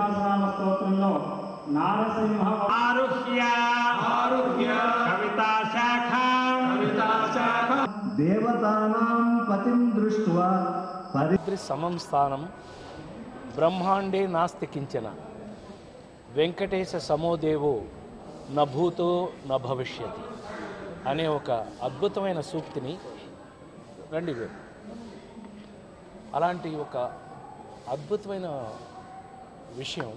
సహస్రనామ స్తోత్రంలో నారసింహ ఆరుహ్య. ఆరుహ్య. కవితా శాఖ కవితాశాఖ. దేవతానాం పతిం దృష్ట్వా పరి దరి సమం స్థానం బ్రహ్మాండే నాస్తి కించన. వెంకటేశ సమోదేవో నభూతో న భవిష్యతి అనే ఒక అద్భుతమైన సూక్తిని రండి అలాంటి ఒక అద్భుతమైన విషయం.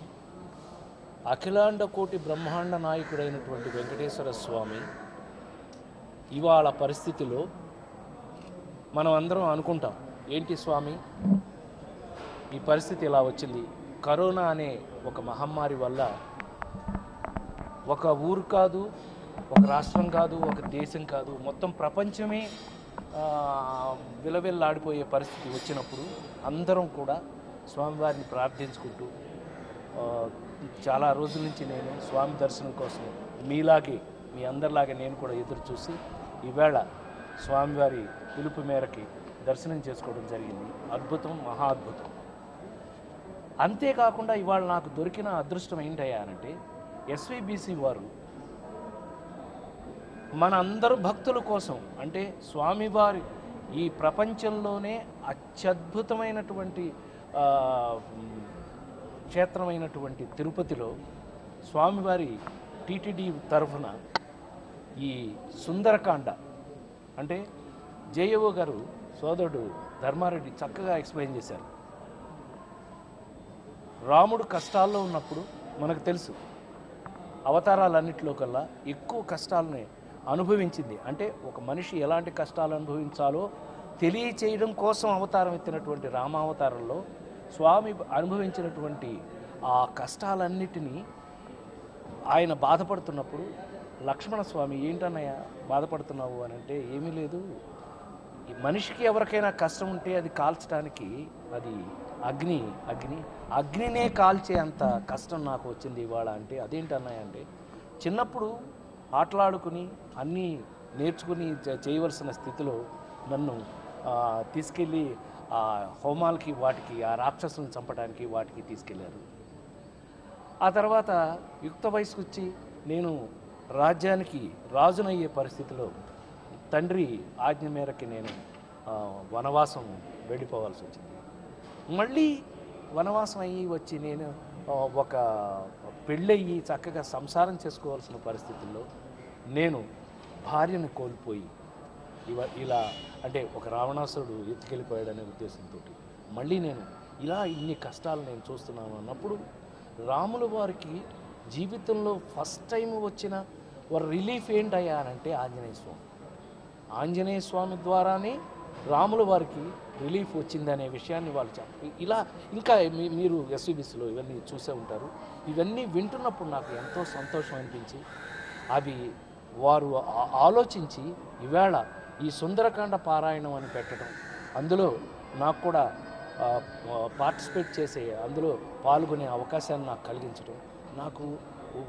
అఖిలాండ కోటి బ్రహ్మాండ నాయకుడైనటువంటి వెంకటేశ్వర స్వామి ఇవాళ పరిస్థితిలో మనం అందరం అనుకుంటాం ఏంటి స్వామి? ఈ పరిస్థితి ఇలా వచ్చింది. కరోనా అనే ఒక మహమ్మారి వల్ల ఒక ఊరు కాదు ఒక రాష్ట్రం కాదు ఒక దేశం కాదు మొత్తం ప్రపంచమే విలవిల్లాడిపోయే పరిస్థితి వచ్చినప్పుడు అందరం కూడా స్వామివారిని ప్రార్థించుకుంటూ చాలా రోజుల నుంచి నేను స్వామి దర్శనం కోసం మీలాగే మీ అందరిలాగే నేను కూడా ఎదురు చూసి ఈవేళ స్వామివారి పిలుపు మేరకి దర్శనం చేసుకోవడం జరిగింది. అద్భుతం మహా అద్భుతం. అంతేకాకుండా ఇవాళ నాకు దొరికిన అదృష్టం ఏంటయ్యా అంటే ఎస్విబిసి వారు మన అందరు భక్తుల కోసం అంటే స్వామివారి ఈ ప్రపంచంలోనే అత్యద్భుతమైనటువంటి క్షేత్రమైనటువంటి తిరుపతిలో స్వామివారి టీటీడీ తరఫున ఈ సుందరకాండ అంటే జేఏఓ గారు సోదరుడు ధర్మారెడ్డి చక్కగా ఎక్స్ప్లెయిన్ చేశారు. రాముడు కష్టాల్లో ఉన్నప్పుడు మనకు తెలుసు అవతారాలన్నింటిలో కల్లా ఎక్కువ కష్టాలని అనుభవించింది. అంటే ఒక మనిషి ఎలాంటి కష్టాలు అనుభవించాలో తెలియచేయడం కోసం అవతారం ఎత్తినటువంటి రామావతారంలో స్వామి అనుభవించినటువంటి ఆ కష్టాలన్నిటినీ ఆయన బాధపడుతున్నప్పుడు లక్ష్మణ స్వామి ఏంటన్నయ్య బాధపడుతున్నావు? అని అంటే ఏమీ లేదు. ఈ మనిషికి ఎవరికైనా కష్టం ఉంటే అది కాల్చడానికి అది అగ్ని అగ్ని అగ్నినే కాల్చే అంత కష్టం నాకు వచ్చింది ఇవాళ. అంటే అదేంటి అన్నయ్య అంటే చిన్నప్పుడు ఆటలాడుకుని అన్నీ నేర్చుకుని చేయవలసిన స్థితిలో నన్ను తీసుకెళ్ళి ఆ హోమాలకి వాటికి ఆ రాక్షసులను చంపడానికి వాటికి తీసుకెళ్ళారు. ఆ తర్వాత యుక్త వయసుకు వచ్చి నేను రాజ్యానికి రాజునయ్యే పరిస్థితిలో తండ్రి ఆజ్ఞ మేరకి నేను వనవాసం వెళ్ళిపోవాల్సి వచ్చింది. మళ్ళీ వనవాసం అయ్యి వచ్చి నేను ఒక పెళ్ళయ్యి చక్కగా సంసారం చేసుకోవాల్సిన పరిస్థితుల్లో నేను భార్యను కోల్పోయి ఇవ ఇలా అంటే ఒక రావణాసురుడు అనే ఉద్దేశంతో మళ్ళీ నేను ఇలా ఇన్ని కష్టాలు నేను చూస్తున్నాను అన్నప్పుడు రాముల వారికి జీవితంలో ఫస్ట్ టైం వచ్చిన వారి రిలీఫ్ ఏంటయ్యా అని అంటే ఆంజనేయ స్వామి. ఆంజనేయ స్వామి ద్వారానే రాముల వారికి రిలీఫ్ వచ్చిందనే విషయాన్ని వాళ్ళు చెప్ప ఇలా ఇంకా మీ మీరు ఎస్విబిస్లో ఇవన్నీ చూసే ఉంటారు. ఇవన్నీ వింటున్నప్పుడు నాకు ఎంతో సంతోషం అనిపించి అవి వారు ఆలోచించి ఈవేళ ఈ సుందరకాండ పారాయణం అని పెట్టడం. అందులో నాకు కూడా పార్టిసిపేట్ చేసే అందులో పాల్గొనే అవకాశాన్ని నాకు కలిగించడం నాకు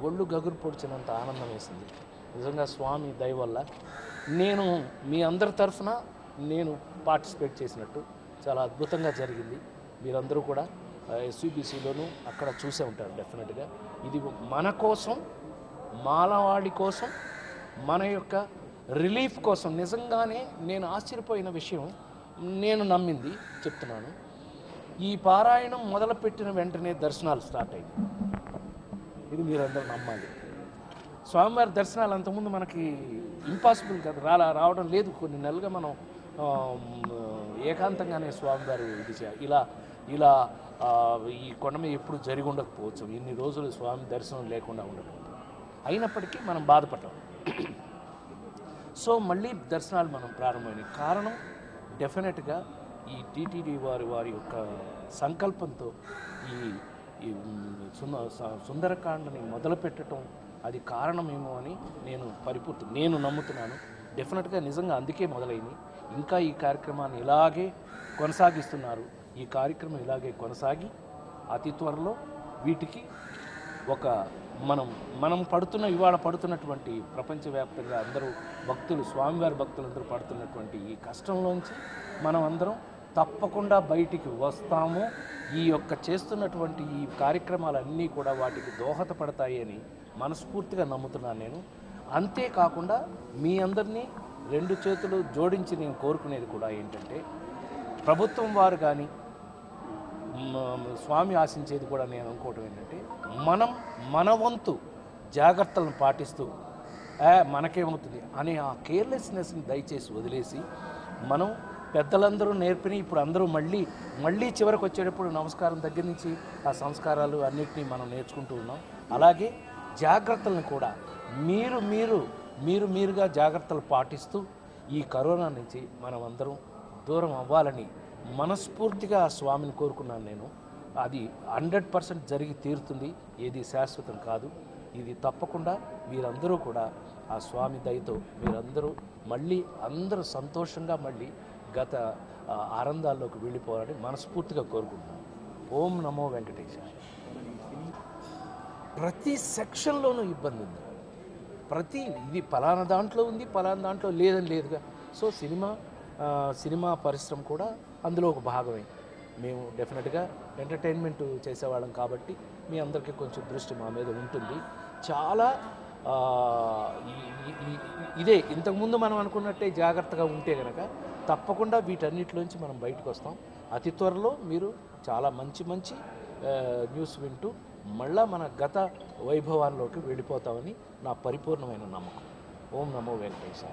ఒళ్ళు గగురు పొడిచినంత ఆనందం వేసింది. నిజంగా స్వామి దయ వల్ల నేను మీ అందరి తరఫున నేను పార్టిసిపేట్ చేసినట్టు చాలా అద్భుతంగా జరిగింది. మీరందరూ కూడా ఎస్యూబీసీలోనూ అక్కడ చూసే ఉంటారు డెఫినెట్గా. ఇది మన కోసం మాలవాడి కోసం మన యొక్క రిలీఫ్ కోసం నిజంగానే నేను ఆశ్చర్యపోయిన విషయం నేను నమ్మింది చెప్తున్నాను. ఈ పారాయణం మొదలుపెట్టిన వెంటనే దర్శనాలు స్టార్ట్ అయ్యాయి. ఇది మీరందరూ నమ్మాలి. స్వామివారి దర్శనాలు అంతకుముందు మనకి ఇంపాసిబుల్ కదా రాలా రావడం లేదు. కొన్ని నెలలుగా మనం ఏకాంతంగానే స్వామివారు ఇది ఇలా ఇలా ఈ కొండ మీద ఎప్పుడు జరిగి ఉండకపోవచ్చు. ఇన్ని రోజులు స్వామి దర్శనం లేకుండా ఉండకపోవచ్చు. అయినప్పటికీ మనం బాధపడ్డాం సో మళ్ళీ దర్శనాలు మనం ప్రారంభమైనాయి. కారణం డెఫినెట్గా ఈ టీటీడీ వారి వారి యొక్క సంకల్పంతో ఈ ఈ సుంద స- సుందరకాండని మొదలుపెట్టడం అది కారణమేమో అని నేను పరిపూర్తి నేను నమ్ముతున్నాను. డెఫినెట్గా నిజంగా అందుకే మొదలైంది. ఇంకా ఈ కార్యక్రమాన్ని ఇలాగే కొనసాగిస్తున్నారు. ఈ కార్యక్రమం ఇలాగే కొనసాగి అతి త్వరలో వీటికి ఒక మనం మనం పడుతున్న ఇవాళ పడుతున్నటువంటి ప్రపంచవ్యాప్తంగా అందరూ భక్తులు స్వామివారి భక్తులందరూ పడుతున్నటువంటి ఈ కష్టంలోంచి మనం అందరం తప్పకుండా బయటికి వస్తాము. ఈ యొక్క చేస్తున్నటువంటి ఈ కార్యక్రమాలన్నీ కూడా వాటికి దోహదపడతాయి అని మనస్ఫూర్తిగా నమ్ముతున్నాను నేను. అంతేకాకుండా మీ అందరినీ రెండు చేతులు జోడించి నేను కోరుకునేది కూడా ఏంటంటే ప్రభుత్వం వారు కానీ స్వామి ఆశించేది కూడా నేను అనుకోవటం ఏంటంటే మనం మన వంతు జాగ్రత్తలను పాటిస్తూ మనకేమవుతుంది అనే ఆ కేర్లెస్నెస్ని దయచేసి వదిలేసి మనం పెద్దలందరూ నేర్పిని ఇప్పుడు అందరూ మళ్ళీ మళ్ళీ చివరికి వచ్చేటప్పుడు నమస్కారం దగ్గర నుంచి ఆ సంస్కారాలు అన్నిటినీ మనం నేర్చుకుంటూ ఉన్నాం. అలాగే జాగ్రత్తలను కూడా మీరు మీరు మీరు మీరుగా జాగ్రత్తలు పాటిస్తూ ఈ కరోనా నుంచి మనం అందరం దూరం అవ్వాలని మనస్ఫూర్తిగా ఆ స్వామిని కోరుకున్నాను నేను. అది హండ్రెడ్ పర్సెంట్ జరిగి తీరుతుంది. ఏది శాశ్వతం కాదు. ఇది తప్పకుండా మీరందరూ కూడా ఆ స్వామి దయతో మీరందరూ మళ్ళీ అందరూ సంతోషంగా మళ్ళీ గత ఆనందాల్లోకి వెళ్ళిపోవాలని మనస్ఫూర్తిగా కోరుకుంటున్నాను. ఓం నమో వెంకటేశాయ. ప్రతి సెక్షన్లోనూ ఇబ్బంది ఉంది. ప్రతి ఇది పలానా దాంట్లో ఉంది పలానా దాంట్లో లేదని లేదుగా. సో సినిమా సినిమా పరిశ్రమ కూడా అందులో ఒక భాగమే. మేము డెఫినెట్గా ఎంటర్టైన్మెంట్ చేసేవాళ్ళం కాబట్టి మీ అందరికీ కొంచెం దృష్టి మా మీద ఉంటుంది. చాలా ఇదే ఇంతకుముందు మనం అనుకున్నట్టే జాగ్రత్తగా ఉంటే కనుక తప్పకుండా వీటన్నిటిలోంచి మనం బయటకు వస్తాం. అతి త్వరలో మీరు చాలా మంచి మంచి న్యూస్ వింటూ మళ్ళా మన గత వైభవాల్లోకి వెళ్ళిపోతామని నా పరిపూర్ణమైన నమ్మకం. ఓం నమో వెంకటేశ్వర